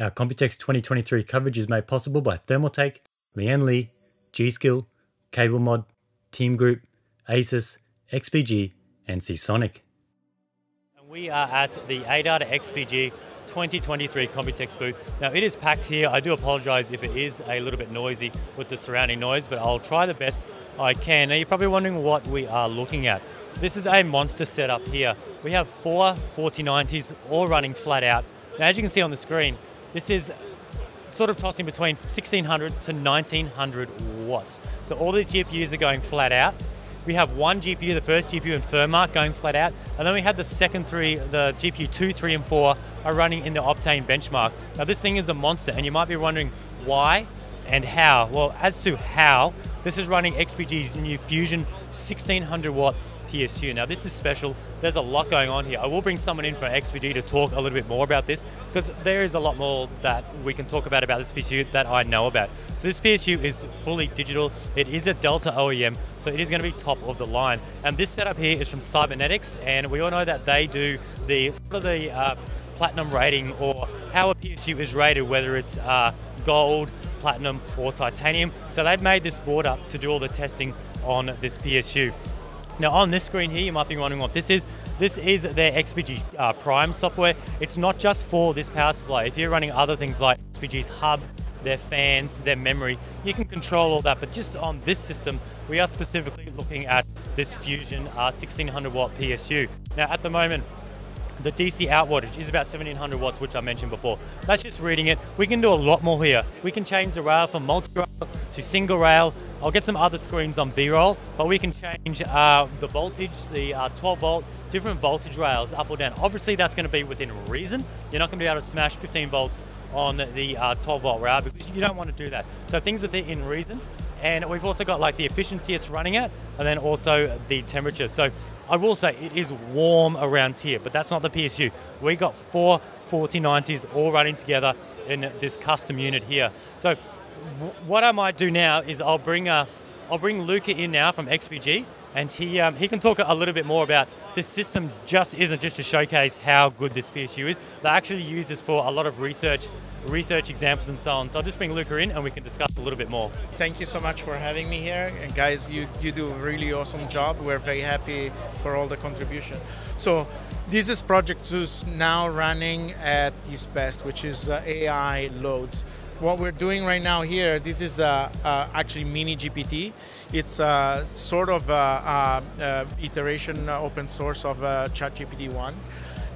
Our Computex 2023 coverage is made possible by Thermaltake, Lian Li, G-Skill, CableMod, Team Group, Asus, XPG, and Seasonic. We are at the ADATA XPG 2023 Computex booth. Now it is packed here. I do apologize if it is a little bit noisy with the surrounding noise, but I'll try the best I can. Now you're probably wondering what we are looking at. This is a monster setup here. We have four 4090s all running flat out. Now as you can see on the screen, this is sort of tossing between 1600 to 1900 watts. So all these GPUs are going flat out. We have one GPU, the first GPU in FurMark going flat out, and then we have the second three, the GPU 2, 3, and 4 are running in the Octane benchmark. Now this thing is a monster, and you might be wondering why and how. Well, as to how, this is running XPG's new Fusion 1600 watt PSU. Now this is special. There's a lot going on here. I will bring someone in from XPG to talk a little bit more about this because there is a lot more that we can talk about about this PSU that I know about. So this PSU is fully digital. It is a Delta OEM, so it is going to be top of the line. And this setup here is from Cybenetics, and we all know that they do the sort of the uh, platinum rating or how a PSU is rated, whether it's uh, gold, platinum, or titanium. So they've made this board up to do all the testing on this PSU. Now on this screen here, you might be wondering what this is. This is their XPG uh, Prime software. It's not just for this power supply. If you're running other things like XPG's hub, their fans, their memory, you can control all that. But just on this system, we are specifically looking at this Fusion uh, 1600 watt PSU. Now at the moment, the DC out wattage is about 1700 watts, which I mentioned before. That's just reading it. We can do a lot more here. We can change the rail from multi-rail to single rail. I'll get some other screens on B-roll, but we can change uh, the voltage, the uh, 12 volt, different voltage rails up or down. Obviously that's going to be within reason. You're not going to be able to smash 15 volts on the uh, 12 volt rail because you don't want to do that. So things within reason. And we've also got like the efficiency it's running at and then also the temperature. So I will say it is warm around here, but that's not the PSU. We got four 4090s all running together in this custom unit here. So what I might do now is I'll bring a, I'll bring Luca in now from XPG, and he um, he can talk a little bit more about this system. Just isn't just to showcase how good this PSU is. They actually use this for a lot of research, research examples and so on. So I'll just bring Luca in, and we can discuss a little bit more. Thank you so much for having me here, and guys, you you do a really awesome job. We're very happy for all the contribution. So. This is Project Zeus now running at its best, which is uh, AI loads what we're doing right now here, this is uh, uh, actually mini GPT. It's a sort of a, a, a iteration open source of uh, ChatGPT 1.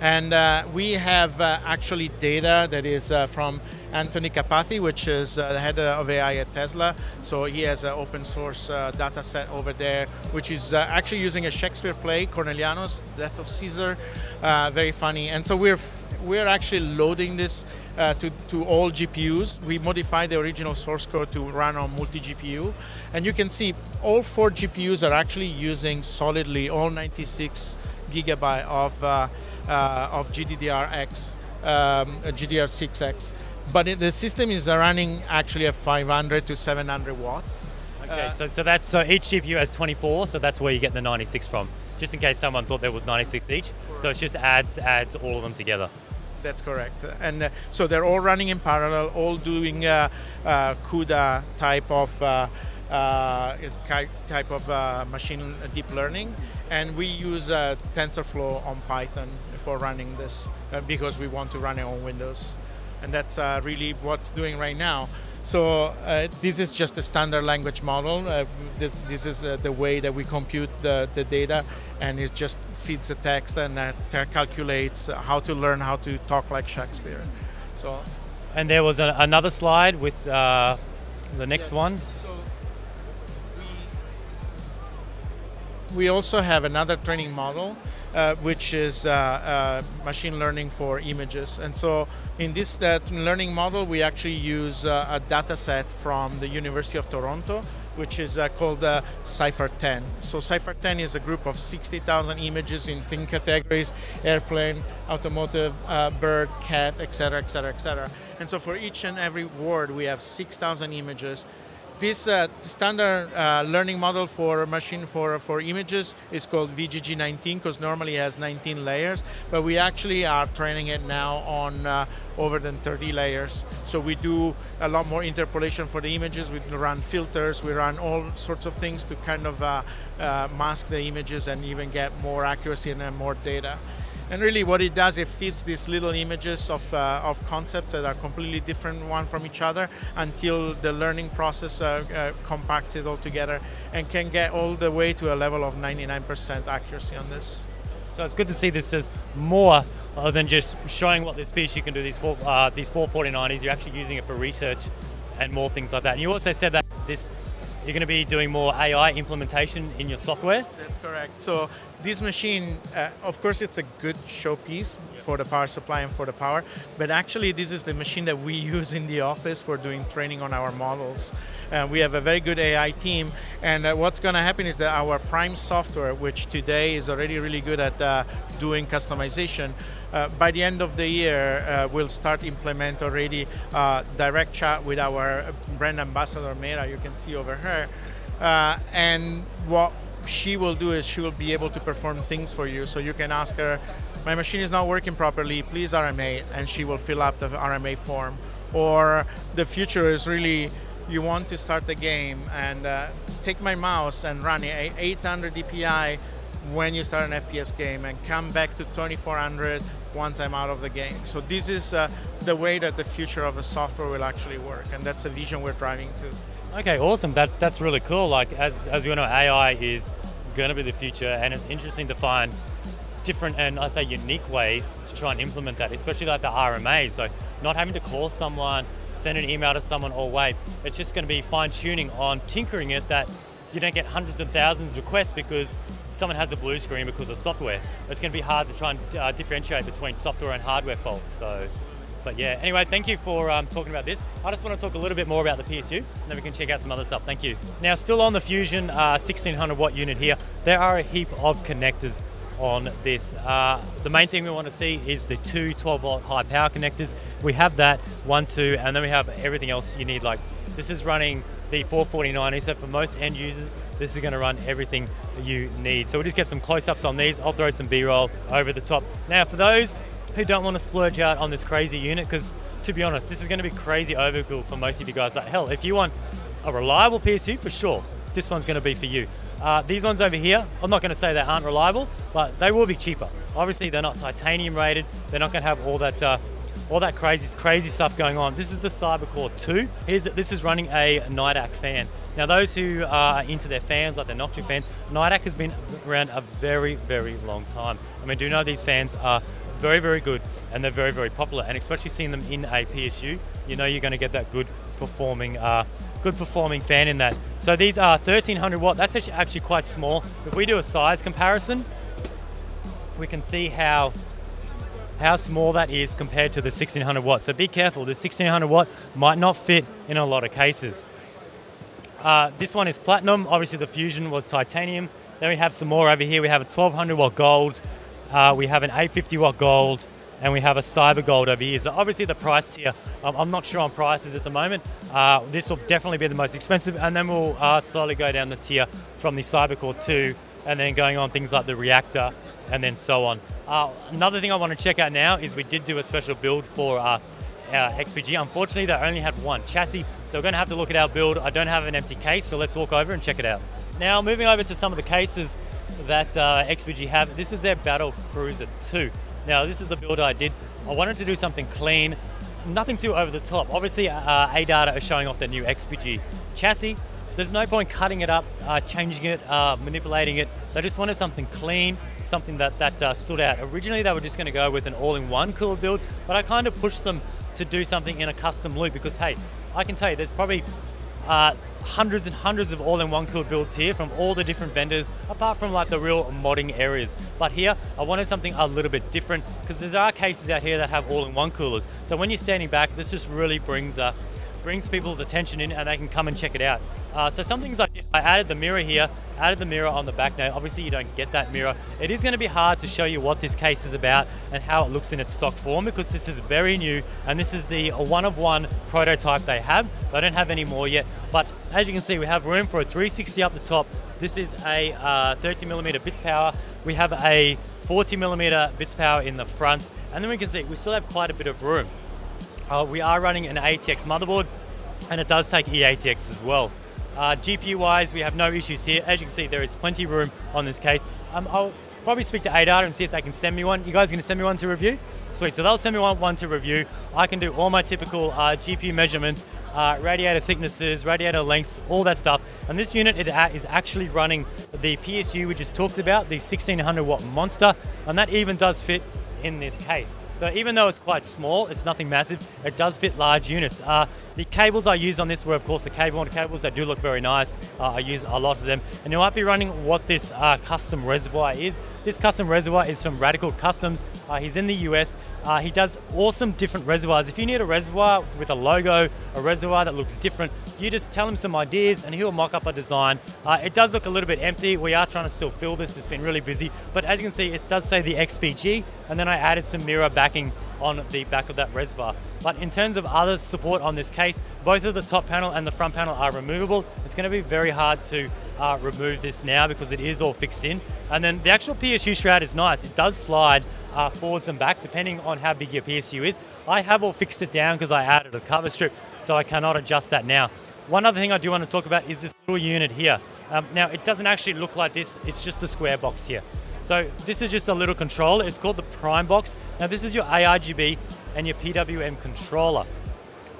And uh, we have uh, actually data that is uh, from Anthony Karpathy, which is the head of AI at Tesla. So he has an open source data set over there, which is actually using a Shakespeare play, Coriolanus, Death of Caesar. very funny. And so we're we're actually loading this uh, to, to all GPUs. We modified the original source code to run on multi-GPU. And you can see all four GPUs are actually using solidly all 96 gigabyte of, uh, uh, of GDDRX, um, GDDR6X. But it, the system is running actually at 500 to 700 watts. Okay, uh, so, so that's so each GPU has 24, so that's where you get the 96 from. Just in case someone thought there was 96 each. So it just adds adds all of them together. That's correct. And uh, so they're all running in parallel, all doing uh, uh, CUDA type of uh, uh, type of uh, machine deep learning, and we use TensorFlow on Python for running this because we want to run it on Windows, and that's really what's doing right now. So this is just a standard language model. This, this, is the way that we compute the, the data, and it just feeds the text and calculates how to learn how to talk like Shakespeare. So, and there was a, another slide with uh, the next yes. one. So we, we also have another training model uh, which is uh, uh, machine learning for images. And so in this that learning model, we actually use uh, a data set from the University of Toronto, which is uh, called uh, CIFAR 10. So CIFAR 10 is a group of 60,000 images in 10 categories, airplane, automotive, bird, cat, etc., etc., etc. And so for each and every word, we have 6,000 images this uh, standard uh, learning model for machine for, for images is called VGG19 because normally it has 19 layers, but we actually are training it now on uh, over than 30 layers. So we do a lot more interpolation for the images. We run filters. We run all sorts of things to kind of uh, uh, mask the images and even get more accuracy and more data. And really what it does, it feeds these little images of, uh, of concepts that are completely different one from each other until the learning process uh, uh, compacts it all together and can get all the way to a level of 99% accuracy on this. So it's good to see this as more than just showing what this PSU can do these four, uh, these 44090s. You're actually using it for research and more things like that. And you also said that this you're going to be doing more AI implementation in your software. That's correct. So this machine, uh, of course, it's a good showpiece for the power supply and for the power, but actually this is the machine that we use in the office for doing training on our models. Uh, we have a very good AI team, and uh, what's going to happen is that our Prime software, which today is already really good at uh, doing customization, uh, by the end of the year, uh, we'll start implement already direct chat with our brand ambassador Mera. You can see over her, and what she will do is she will be able to perform things for you. So you can ask her, my machine is not working properly, please RMA, and she will fill up the RMA form. Or the future is really, you want to start the game and uh, take my mouse and run a 800 DPI when you start an FPS game and come back to 2400 once I'm out of the game. So this is uh, the way that the future of the software will actually work, and that's a vision we're driving to. Okay, awesome. That that's really cool. Like as as we know, AI is going to be the future, and it's interesting to find different and I say unique ways to try and implement that, especially like the RMA. So not having to call someone, send an email to someone, or wait. It's just going to be fine tuning on tinkering it that you don't get hundreds of thousands of requests because someone has a blue screen because of software. It's going to be hard to try and uh, differentiate between software and hardware faults. So but yeah, anyway, thank you for um, talking about this. I just want to talk a little bit more about the PSU, and then we can check out some other stuff. Thank you. Now, still on the Fusion uh, 1600 watt unit here, there are a heap of connectors on this. Uh, the main thing we want to see is the two 12 volt high power connectors. We have that, one, two, and then we have everything else you need. Like this is running the 44090, so for most end users, this is going to run everything you need. So we'll just get some close-ups on these. I'll throw some B-roll over the top. Now for those who don't want to splurge out on this crazy unit because to be honest, this is going to be crazy overkill for most of you guys. Like hell, if you want a reliable PSU, for sure, this one's going to be for you. Uh, these ones over here, I'm not going to say they aren't reliable, but they will be cheaper. Obviously, they're not titanium rated. They're not going to have all that uh, all that crazy crazy stuff going on. This is the Cybercore 2. Here's, this is running a Nidec fan. Now, those who are into their fans, like their Noctua fans, Nidec has been around a very, very long time. I mean, do know these fans are very, very good and they're very, very popular. And especially seeing them in a PSU, you know you're going to get that good performing, uh, good performing fan in that. So these are 1300 watt. That's actually, quite small. If we do a size comparison, we can see how how small that is compared to the 1600 watt. So be careful, the 1600 watt might not fit in a lot of cases. Uh, this one is platinum, obviously the Fusion was titanium. Then we have some more over here. We have a 1200 watt gold, uh, we have an 850 watt gold, and we have a cyber gold over here. So obviously the price tier, um, I'm not sure on prices at the moment. Uh, this will definitely be the most expensive, and then we'll uh, slowly go down the tier from the CyberCore 2, and then going on things like the reactor, and then so on. Uh, another thing I want to check out now is we did do a special build for uh, XPG. Unfortunately, they only had one chassis, so we're going to have to look at our build. I don't have an empty case, so let's walk over and check it out. Now, moving over to some of the cases that uh, XPG have. This is their Battle Cruiser 2. Now, this is the build I did. I wanted to do something clean, nothing too over the top. Obviously, uh, ADATA is showing off their new XPG chassis. There's no point cutting it up, uh, changing it, uh, manipulating it. They just wanted something clean, something that, that uh, stood out. Originally, they were just going to go with an all-in-one cooler build, but I kind of pushed them to do something in a custom loop because, hey, I can tell you, there's probably uh, hundreds and hundreds of all-in-one cooled builds here from all the different vendors, apart from like the real modding areas. But here, I wanted something a little bit different because there are cases out here that have all-in-one coolers. So when you're standing back, this just really brings uh, brings people's attention in and they can come and check it out. Uh, so some things I did, I added the mirror here, added the mirror on the back now. Obviously you don't get that mirror. It is going to be hard to show you what this case is about and how it looks in its stock form because this is very new and this is the one of one prototype they have. They don't have any more yet, but as you can see, we have room for a 360 up the top. This is a uh, 30 millimeter Bitspower. We have a 40 millimeter Bitspower in the front, and then we can see we still have quite a bit of room. Uh, we are running an ATX motherboard, and it does take eATX as well. Uh, GPU wise, we have no issues here. As you can see, there is plenty of room on this case. Um, I'll probably speak to ADATA and see if they can send me one. You guys going to send me one to review? Sweet, so they'll send me one, one to review. I can do all my typical uh, GPU measurements, uh, radiator thicknesses, radiator lengths, all that stuff. And this unit is actually running the PSU we just talked about, the 1600 watt monster, and that even does fit in this case. So even though it's quite small, it's nothing massive, it does fit large units. Uh, the cables I use on this were of course the CableMod cables that do look very nice. Uh, I use a lot of them. And you might be running what this uh, custom reservoir is. This custom reservoir is from Radical Customs. Uh, he's in the US. Uh, he does awesome different reservoirs. If you need a reservoir with a logo, a reservoir that looks different, you just tell him some ideas and he'll mock up a design. Uh, it does look a little bit empty. We are trying to still fill this. It's been really busy. But as you can see, it does say the XPG and then I added some mirror backing on the back of that reservoir. But in terms of other support on this case, both of the top panel and the front panel are removable. It's going to be very hard to uh, remove this now because it is all fixed in. And then the actual PSU shroud is nice. It does slide uh, forwards and back depending on how big your PSU is. I have all fixed it down because I added a cover strip, so I cannot adjust that now. One other thing I do want to talk about is this little unit here. Um, now, it doesn't actually look like this. It's just a square box here. So this is just a little controller. It's called the Prime Box. Now this is your ARGB and your PWM controller.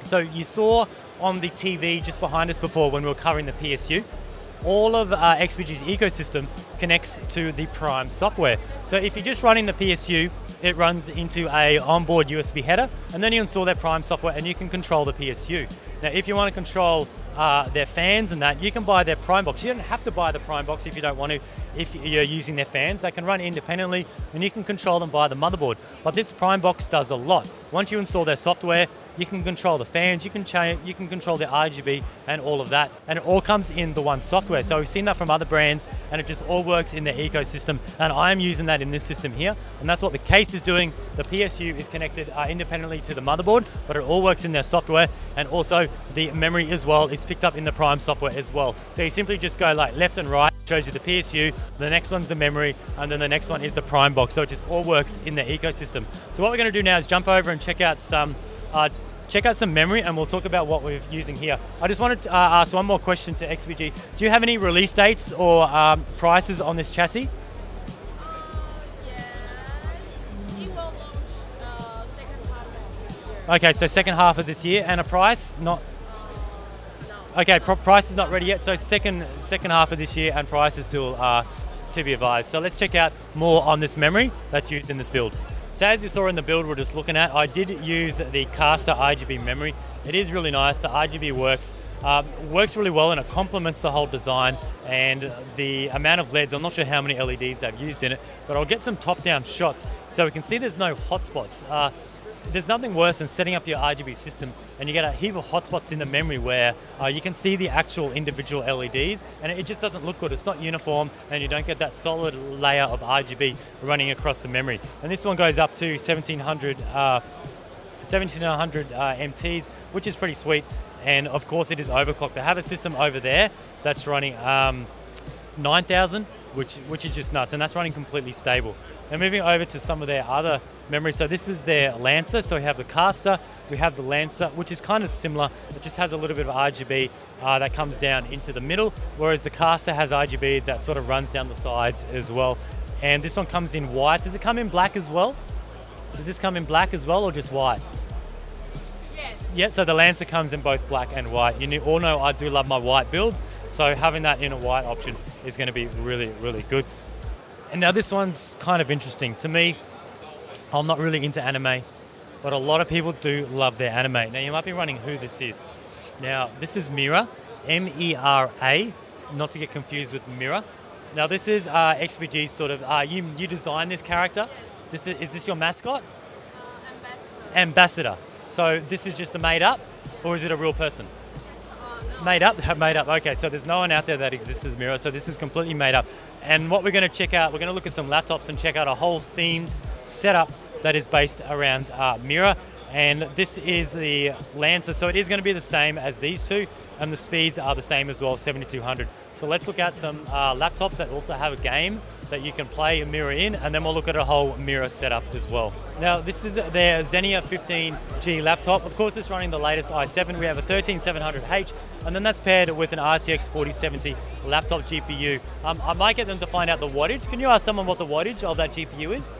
So you saw on the TV just behind us before when we were covering the PSU, all of uh, XPG's ecosystem connects to the Prime software. So if you're just running the PSU, it runs into a onboard USB header, and then you install their Prime software and you can control the PSU. Now, if you want to control uh, their fans and that, you can buy their Prime box. You don't have to buy the Prime box if you don't want to. If you're using their fans, they can run independently, and you can control them via the motherboard. But this Prime box does a lot. Once you install their software, you can control the fans, you can change, you can control the RGB and all of that, and it all comes in the one software. So we've seen that from other brands, and it just all works in the ecosystem. And I'm using that in this system here, and that's what the case is doing. The PSU is connected uh, independently to the motherboard, but it all works in their software, and also the memory as well is picked up in the Prime software as well. So you simply just go like left and right, shows you the PSU, the next one's the memory, and then the next one is the Prime box. So it just all works in the ecosystem. So what we're going to do now is jump over and check out some uh, check out some memory and we'll talk about what we're using here. I just wanted to uh, ask one more question to XPG. Do you have any release dates or um, prices on this chassis? Okay, so second half of this year and a price not No. okay. Pro- price is not ready yet. So second second half of this year and price is still uh, to be advised. So let's check out more on this memory that's used in this build. So as you saw in the build we're just looking at, I did use the Caster RGB memory. It is really nice. The RGB works um, works really well and it complements the whole design and the amount of LEDs. I'm not sure how many LEDs they've used in it, but I'll get some top-down shots so we can see there's no hotspots. Uh, there's nothing worse than setting up your RGB system and you get a heap of hotspots in the memory where uh, you can see the actual individual LEDs and it just doesn't look good. It's not uniform and you don't get that solid layer of RGB running across the memory. And this one goes up to 1700, uh, 1700 uh, MTs, which is pretty sweet. And of course, it is overclocked. They have a system over there that's running um, 9000, which which is just nuts, and that's running completely stable. Now moving over to some of their other memory. So this is their Lancer. So we have the Caster, we have the Lancer, which is kind of similar. It just has a little bit of RGB uh, that comes down into the middle, whereas the Caster has RGB that sort of runs down the sides as well. And this one comes in white. Does it come in black as well? Does this come in black as well, or just white? Yes. Yeah, so the Lancer comes in both black and white. You all know I do love my white builds, so having that in a white option is going to be really, really good. And now this one's kind of interesting. To me, I'm not really into anime, but a lot of people do love their anime. Now you might be running who this is. Now this is Mera, M-E-R-A, not to get confused with Mira. Now this is uh, sort of, uh, you, you designed this character. Yes. This is, is this your mascot? Uh, ambassador. Ambassador. So this is just a made up, or is it a real person? Made up, made up. Okay, so there's no one out there that exists as Mera, so this is completely made up. And what we're going to check out, we're going to look at some laptops and check out a whole themed setup that is based around uh. And this is the Lancer, so it is going to be the same as these two, and the speeds are the same as well, 7200. So let's look at some uh, laptops that also have a game that you can play a Mera in, and then we'll look at a whole Mera setup as well. Now, this is their Xenia 15G laptop. Of course, it's running the latest i7. We have a 13700H, and then that's paired with an RTX 4070 laptop GPU. Um, I might get them to find out the wattage. Can you ask someone what the wattage of that GPU is?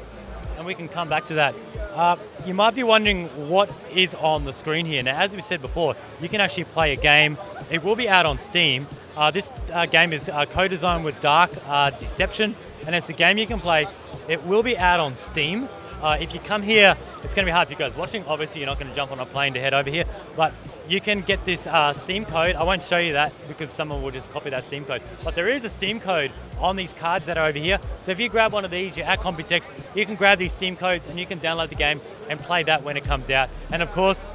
And we can come back to that. Uh, you might be wondering what is on the screen here. Now, as we said before, you can actually play a game. It will be out on Steam. Uh, this uh, game is uh, co-designed with Dark uh, Deception, and it's a game you can play. It will be out on Steam. Uh, if you come here, it's going to be hard for you guys watching. Obviously, you're not going to jump on a plane to head over here, but you can get this uh, Steam code. I won't show you that because someone will just copy that Steam code. But there is a Steam code on these cards that are over here. So if you grab one of these, you're at Computex, you can grab these Steam codes and you can download the game and play that when it comes out. And of course,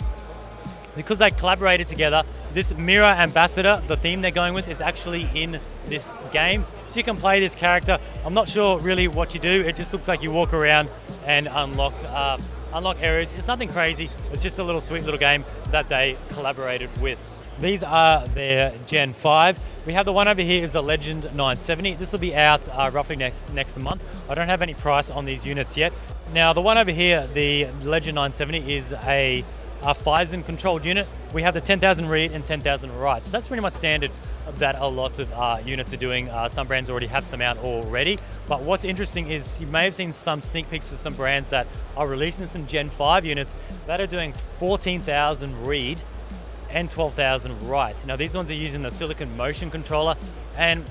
because they collaborated together, this Mera Ambassador, the theme they're going with, is actually in this game. So you can play this character. I'm not sure really what you do. It just looks like you walk around and unlock uh, unlock areas. It's nothing crazy. It's just a little sweet little game that they collaborated with. These are their Gen 5. We have the one over here is the Legend 970. This will be out uh, roughly next, next month. I don't have any price on these units yet. Now the one over here, the Legend 970 is a, a Phison controlled unit. We have the 10,000 read and 10,000 write. So that's pretty much standard that a lot of uh, units are doing. Uh, some brands already have some out already. But what's interesting is you may have seen some sneak peeks of some brands that are releasing some Gen 5 units that are doing 14,000 read and 12,000 write. Now these ones are using the Silicon Motion controller and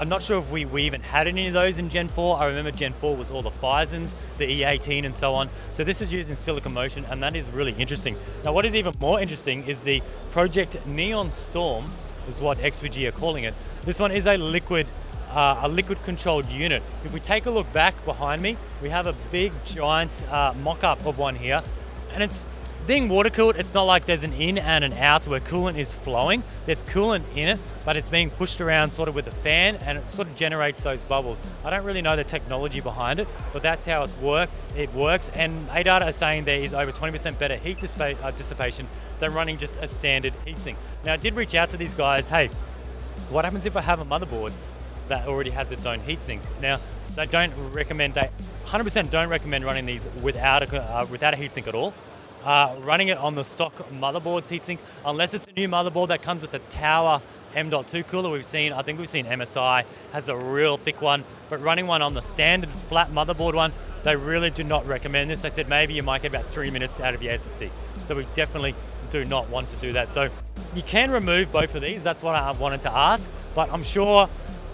I'm not sure if we, we even had any of those in Gen 4. I remember Gen 4 was all the Phisons, the E18 and so on. So this is using Silicon Motion and that is really interesting. Now what is even more interesting is the Project Neon Storm is what XPG are calling it. This one is a liquid uh, a liquid controlled unit. If we take a look back behind me, we have a big giant uh, mock-up of one here and it's being water cooled, it's not like there's an in and an out where coolant is flowing. There's coolant in it, but it's being pushed around sort of with a fan and it sort of generates those bubbles. I don't really know the technology behind it, but that's how it's work. It works. And ADATA are saying there is over 20% better heat uh, dissipation than running just a standard heatsink. Now, I did reach out to these guys, hey, what happens if I have a motherboard that already has its own heatsink? Now, they don't recommend, they 100% don't recommend running these without a, uh, without a heatsink at all uh, running it on the stock motherboard heatsink, unless it's a new motherboard that comes with a Tower M.2 cooler. We've seen, I think we've seen MSI has a real thick one, but running one on the standard flat motherboard one, they really do not recommend this. They said maybe you might get about three minutes out of your SSD. So we definitely do not want to do that. So you can remove both of these. That's what I wanted to ask, but I'm sure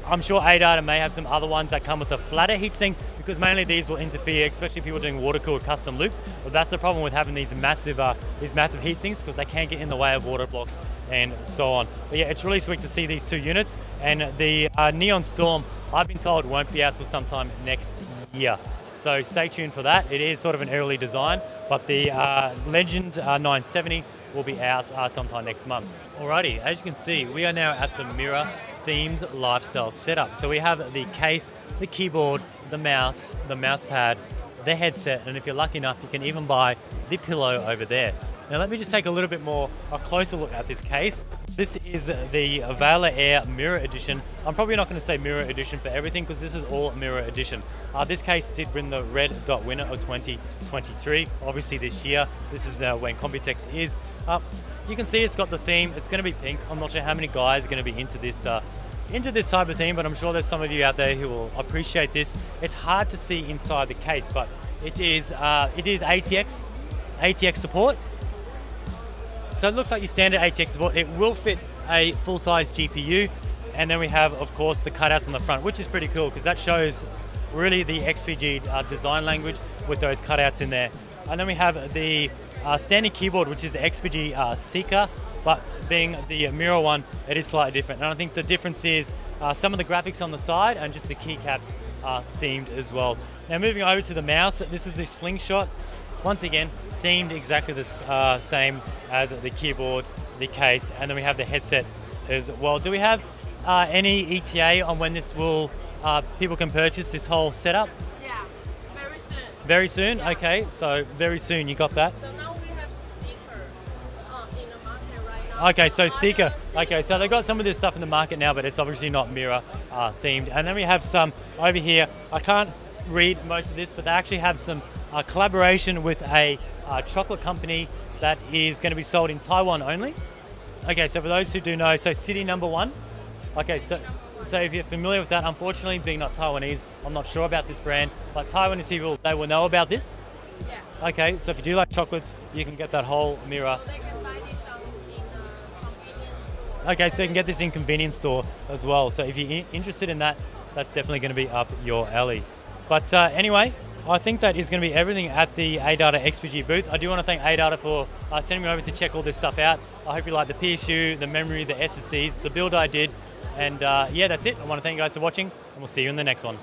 I'm sure ADATA may have some other ones that come with a flatter heatsink because mainly these will interfere, especially people doing water-cooled custom loops. But that's the problem with having these massive uh, these massive heatsinks because they can get in the way of water blocks and so on. But yeah, it's really sweet to see these two units. And the uh, Neon Storm, I've been told won't be out till sometime next year. So stay tuned for that. It is sort of an early design, but the uh, Legend uh, 970 will be out uh, sometime next month. Alrighty, as you can see, we are now at the Mera themed lifestyle setup. So we have the case, the keyboard, the mouse, the mouse pad, the headset, and if you're lucky enough, you can even buy the pillow over there. Now let me just take a little bit more, a closer look at this case. This is the Valor Air Mera Edition. I'm probably not going to say Mera Edition for everything because this is all Mera Edition. Uh, this case did win the Red Dot winner of 2023. Obviously this year, this is uh, when Computex is. Uh, you can see it's got the theme. It's going to be pink. I'm not sure how many guys are going to be into this uh, into this type of theme, but I'm sure there's some of you out there who will appreciate this. It's hard to see inside the case, but it is uh, it is ATX ATX support. So it looks like your standard ATX support. It will fit a full-size GPU, and then we have, of course, the cutouts on the front, which is pretty cool because that shows really the XPG uh, design language with those cutouts in there. And then we have the uh, standing keyboard, which is the XPG uh, Seeker, but being the Mera one, it is slightly different. And I think the difference is uh, some of the graphics on the side and just the keycaps are themed as well. Now moving over to the mouse, this is the Slingshot. Once again, themed exactly the uh, same as the keyboard, the case, and then we have the headset as well. Do we have uh, any ETA on when this will, uh, people can purchase this whole setup? Very soon? Yeah. Okay, so very soon you got that. Okay, so Seeker. Okay, so they got some of this stuff in the market now, but it's obviously not Mera uh, themed. And then we have some over here. I can't read most of this, but they actually have some uh, collaboration with a uh, chocolate company that is going to be sold in Taiwan only. Okay, so for those who do know, so city number one. Okay, so so if you're familiar with that, unfortunately, being not Taiwanese, I'm not sure about this brand, but Taiwanese people they will know about this. Yeah. Okay, so if you do like chocolates, you can get that whole Mera. So they can buy this on, in the convenience store. Okay, so you can get this in convenience store as well. So if you're interested in that, that's definitely going to be up your alley. But uh, anyway, I think that is going to be everything at the ADATA XPG booth. I do want to thank ADATA for uh, sending me over to check all this stuff out. I hope you like the PSU, the memory, the SSDs, the build I did. And uh, yeah, that's it. I want to thank you guys for watching, and we'll see you in the next one.